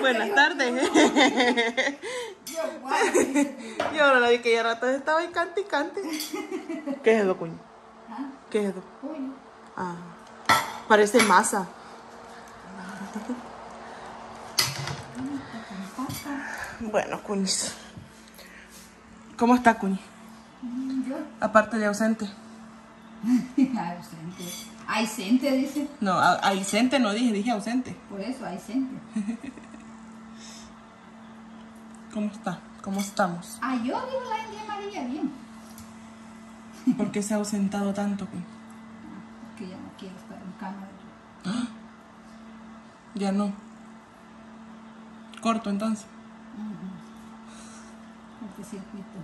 Buenas tardes. Yo ahora la vi que ya rato estaba ahí cante y cante. ¿Qué es eso, cuño? ¿Qué es eso? Ah, parece masa. Bueno, cuñis. ¿Cómo está, cuñi? Yo, Aparte de ausente. ausente. Ausente, dice. No, ausente no dije, dije ausente. Por eso, ausente. ¿Cómo está? ¿Cómo estamos? Ah, yo digo la India María bien. ¿Por qué se ha ausentado tanto, cuñi? Porque ya no quiero estar en cámara. Ya no. Corto entonces. Cortocircuito.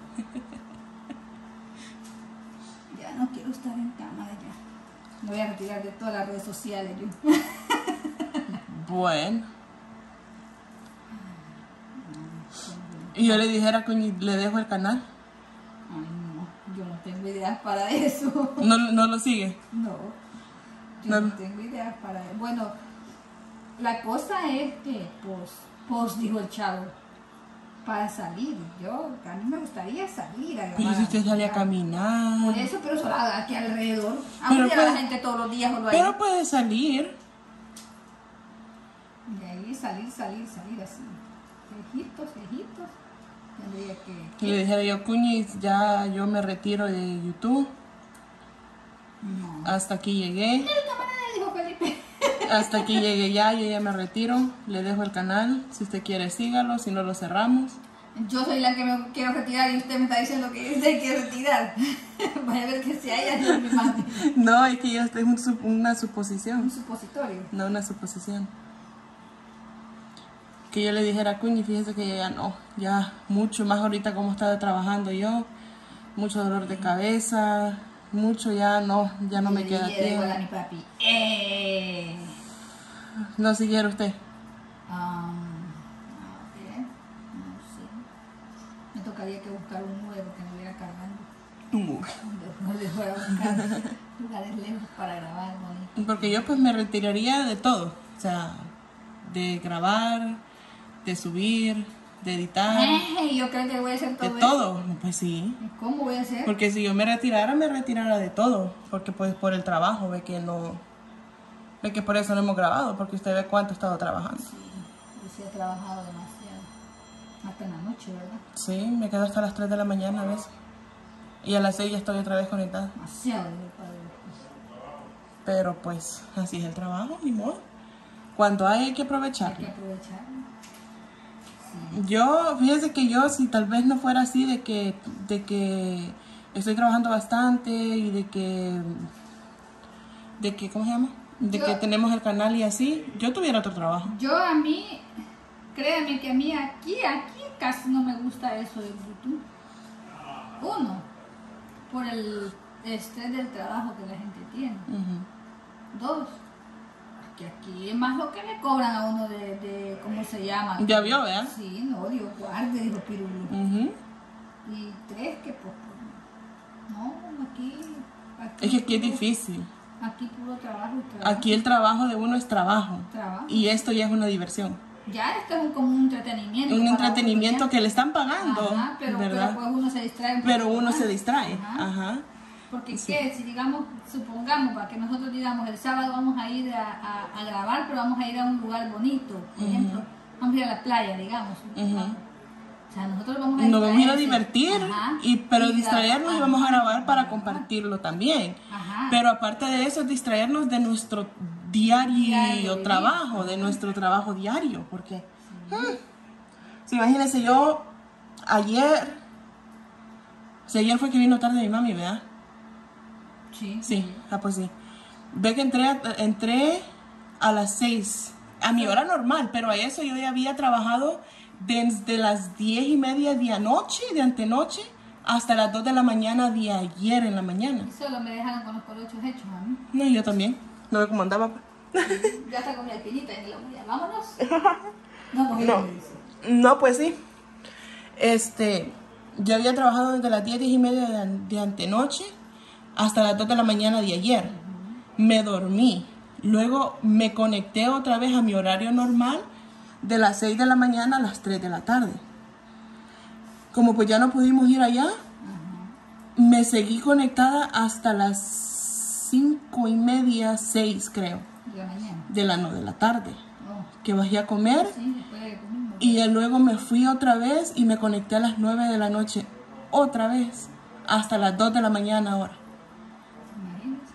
ya no quiero estar en cámara ya. Me voy a retirar de todas las redes sociales yo. Bueno. Y yo le dijera, coño, le dejo el canal. Ay, no, yo no tengo ideas para eso. No, no lo sigue. No, yo No. no, tengo ideas para eso. Bueno, la cosa es que, pues, pues, dijo el chavo, para salir. Yo, a mí me gustaría salir a Pero si usted sale a Por caminar. eso, pero solo aquí alrededor. A Pero la gente todos los días solo ahí. Pero puede salir. Y ahí salir, salir, salir así. Lejitos, lejitos. Tendría que... Y le dijera yo, Cuñis, ya yo me retiro de YouTube. No. Hasta aquí llegué. De esta manera dijo Felipe. Hasta aquí llegué ya, yo ya me retiro. Le dejo el canal. Si usted quiere, sígalo. Si no, lo cerramos. Yo soy la que me quiero retirar y usted me está diciendo que usted quiere retirar. Vaya a ver que sea ella no madre. No, es que ya es un una Un suposición. supositorio. No una suposición. Que yo le dijera, Cuñi, fíjese que ya no. Ya mucho más ahorita como estaba trabajando yo. Mucho dolor de cabeza. Mucho ya no. Ya no me queda a tiempo. Eh. No siguiera usted. Ah, a ver, no sé. Me tocaría que buscar un nuevo que me hubiera cargando. Donde le fuera a buscar lugares lejos para grabar, bonito. Porque yo pues me retiraría de todo. O sea, de grabar, de subir, de editar, Eh, yo creo que voy a hacer de todo, todo. Pues sí. ¿Cómo voy a hacer? Porque si yo me retirara, me retirara de todo. Porque pues por el trabajo, ve que no... Ve que por eso no hemos grabado, porque usted ve cuánto he estado trabajando. Sí, yo sí he trabajado demasiado. Hasta en la noche, ¿verdad? Sí, me quedo hasta las 3 de la mañana a veces. Y a las 6 ya estoy otra vez conectada. Demasiado, padre. Pero pues así es el trabajo, ni modo. Cuando hay, hay que Hay que aprovecharlo. aprovechar. Yo, fíjese que yo, si tal vez no fuera así, de que, de que estoy trabajando bastante y de que, de que, ¿cómo se llama? De Yo- que tenemos el canal y así, yo tuviera otro trabajo. Yo a mí, créeme que a mí aquí, aquí casi no me gusta eso de YouTube. Uno, por el estrés del trabajo que la gente tiene. Dos, que aquí es más lo que le cobran a uno de, de ¿cómo se llama? Ya vio, ¿verdad? Sí, no, Dios guarde, dijo Pirulo. Y tres, que pues, pues, no, aquí, aquí, Es que aquí es difícil. Aquí puro trabajo y trabajo. Aquí el trabajo de uno es trabajo. Trabajo. Y esto ya es una diversión. Ya esto es como un entretenimiento. Un entretenimiento uno, que le están pagando, Ajá, pero, ¿verdad? pero pues uno se distrae. un Pero uno más. se distrae. Ajá. Ajá. Porque qué, si digamos, supongamos, para que nosotros digamos, el sábado vamos a ir a, a- a grabar, pero vamos a ir a un lugar bonito, por ejemplo, vamos a ir a la playa, digamos. O sea, nosotros vamos a Nos vamos a ir a divertir, Ajá. y, pero Y distraernos y vamos a grabar para compartirlo también. Ajá. Pero aparte de eso, es distraernos de nuestro diario, trabajo, de nuestro trabajo diario. Porque, sí, imagínense, yo ayer, si ayer fue que vino tarde mi mami, ¿verdad? Sí. Sí, ah, pues sí. Ve que entré, entré a las 6, a mi hora normal, pero a eso yo ya había trabajado desde las 10 y media de anoche, de antenoche, hasta las 2 de la mañana de ayer en la mañana. Y solo me dejaron con los colochos hechos a mí. No, yo también. No ve cómo andaba. pues. Ya está con mi alpinita y la voy a, vámonos. No, pues No. No, pues sí. Este, yo había trabajado desde las 10, 10 y media de, de antenoche hasta las 2 de la mañana de ayer. Me dormí. Luego me conecté otra vez a mi horario normal de las 6 de la mañana a las 3 de la tarde. Como pues ya no pudimos ir allá, me seguí conectada hasta las 5 y media, 6 creo, De la no, de la tarde. Oh, Que bajé a comer sí, y ya luego me fui otra vez y me conecté a las 9 de la noche otra vez hasta las 2 de la mañana ahora. Imagínense.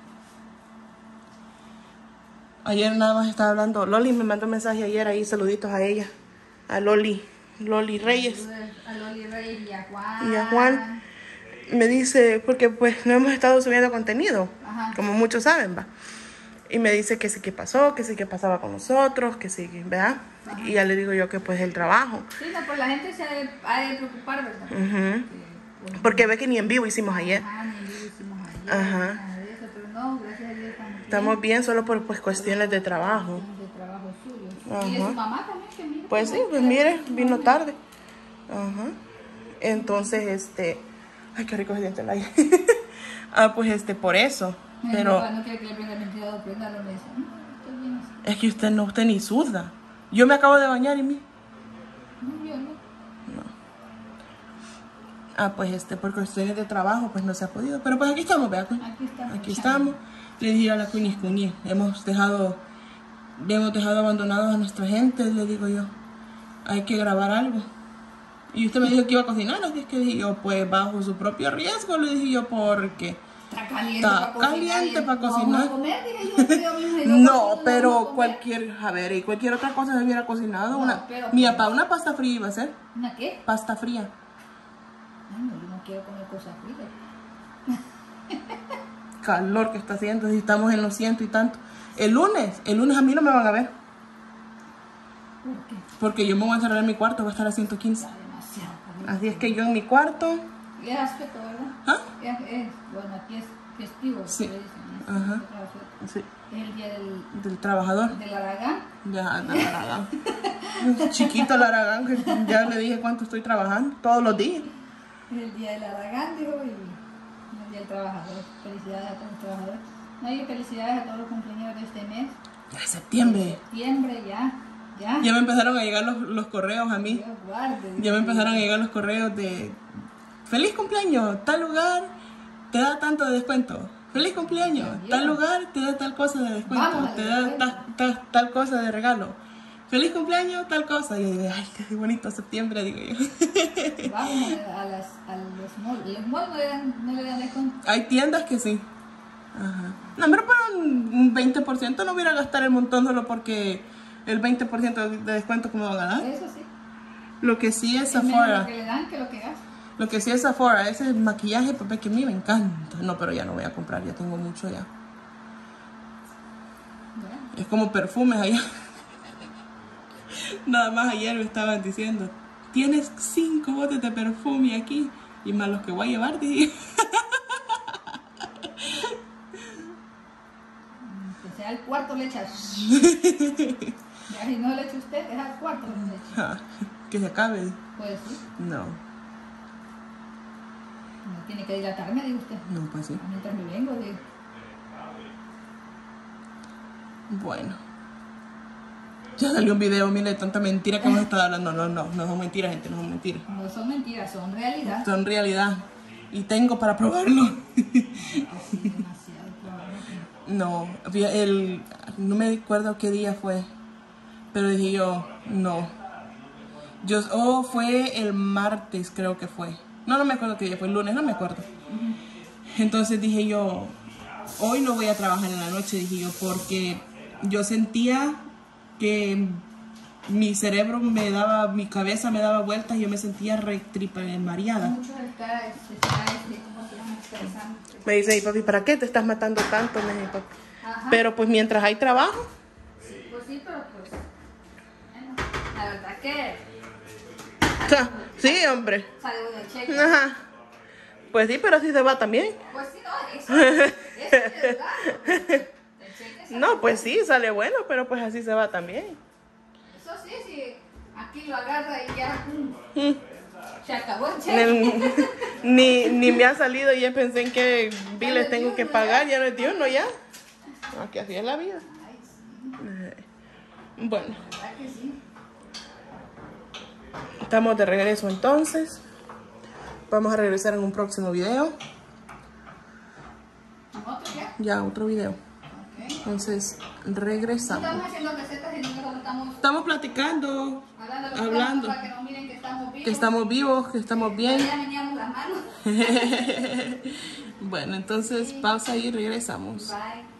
Ayer nada más estaba hablando, Loli me mandó un mensaje ayer ahí, saluditos a ella, a Loli, Loli Reyes. Saludos A Loli Reyes y a Juan. Y a Juan me dice, porque pues no hemos estado subiendo contenido, Ajá. como muchos saben, va. Y me dice que sí que pasó, que sí que pasaba con nosotros, que sí, ¿verdad? Y ya le digo yo que pues el trabajo. Sí, no, pues la gente se ha de, ha de preocupar, ¿verdad? Ujú. Que, pues, Porque ve que ni en vivo hicimos ayer. Ajá, ni lo hicimos ayer. Ajá. eso, pero no, estamos bien. Solo por pues cuestiones de trabajo. de trabajo suyo. Y de su mamá también, que mire. Pues sí, pues mire, vino tarde. Ajá. Entonces, este. Ay, qué rico se siente el aire. ah, pues este, por eso. Pero quiere que le prenda el ventilador, es que usted no, usted ni suda. Yo me acabo de bañar y mi. No, yo no. Ah, pues este, por cuestiones de trabajo, pues no se ha podido. Pero pues aquí estamos, vea. pues. Aquí estamos. Aquí estamos. Le dije a la cuñis cuñi, hemos dejado, hemos dejado abandonados a nuestra gente, le digo yo. Hay que grabar algo. Y usted me dijo que iba a cocinar, así es que dije yo, pues bajo su propio riesgo, le dije yo, porque... Está caliente para cocinar. para Vamos cocinar. a comer, dije yo, que yo misma, y yo No, pero cualquier, a ver, y cualquier otra cosa se hubiera cocinado. No, una, pero- mi papá una pasta fría iba a hacer, ¿Una qué? pasta fría. No, yo no quiero comer cosas frías. Calor que está haciendo, si estamos en los ciento y tanto. El lunes, el lunes a mí no me van a ver, ¿Por qué? porque yo me voy a encerrar en mi cuarto, voy a estar a 115. Está demasiado. Así es que yo en mi cuarto, es aspecto, ¿verdad? ¿ah? Es, es, bueno, aquí es festivo, Sí. dicen, es Ajá. otro asueto. Sí, Es el día del, del trabajador. del Aragán. Ya, del Aragán. Chiquito el Aragán, que ya le dije cuánto estoy trabajando, todos los días. El día del Aragán, dijo, y el día del trabajador. Felicidades a todos los trabajadores. No, y felicidades a todos los cumpleaños de este mes. De septiembre. Septiembre, ya, ya. Ya me empezaron a llegar los, los correos a mí. Dios guarde. Ya me empezaron a llegar los correos de feliz cumpleaños, tal lugar te da tanto de descuento. Feliz cumpleaños, tal lugar te da tal cosa de descuento, Vamos te da descuento. ta- ta- tal cosa de regalo. Feliz cumpleaños, tal cosa. Y yo digo, ay, qué bonito septiembre, digo yo. Vamos a, las, a los malls. Los malls no le dan, no le dan descuento. Hay tiendas que sí. Ajá. No, pero para un un 20% no voy a ir a gastar el montón solo porque el 20% de descuento me van a dar. Eso sí. Lo que sí es Es lo que le dan que lo que gasta. Lo que sí es Sephora, ese maquillaje, papá, que a mí me encanta. No, pero ya no voy a comprar, ya tengo mucho ya. Es como perfumes allá. Nada más ayer me estaban diciendo, tienes cinco botes de perfume aquí. Y más los que voy a llevar, dije. Que sea el cuarto le echa. ya, si no le echa usted, es al cuarto le echa. "Ja, que se acabe. Pues sí. No, No tiene que dilatarme, digo usted. no, pues sí. Mientras me vengo, digo. Bueno. Ya salió un video, mire, tanta mentira que hemos estado hablando. No, no, no son mentiras, gente, no son mentiras. No son mentiras, son realidad. Son realidad. Y tengo para probarlo. No, el, no me acuerdo qué día fue, pero dije yo, no. Yo, oh, fue el martes, creo que fue. No, no me acuerdo qué día fue, el lunes, no me acuerdo. Entonces dije yo, hoy no voy a trabajar en la noche, dije yo, porque yo sentía que mi cerebro me daba, mi cabeza me daba vueltas y yo me sentía re tripa mareada. Me dice, "Y papi, ¿para qué te estás matando tanto? Me dice, papi. Ajá. Pero pues mientras hay trabajo, Pues sí, pero pues. Bueno, la verdad que o sea, sí, hombre. sale uno el cheque. Ajá. Pues sí, pero así se va también. Pues sí, no, eso, eso es verdad. No, pues sí, sale bueno, pero pues así se va también. Eso sí, sí. Aquí lo agarra y ya. mm. Se acabó el. Ni, ni, me ha salido y ya pensé en qué biles tengo que pagar, ya no es de uno ya. Aquí así es la vida. Bueno, estamos de regreso entonces. Vamos a regresar en un próximo video. ¿Otro ya? Ya, otro video. Entonces, regresamos. estamos haciendo recetas, que solo estamos Estamos platicando, hablando, Hablando. para que nos miren que estamos vivos. que estamos vivos, que estamos bien. Las manos. Bueno, entonces pausa y regresamos. Bye.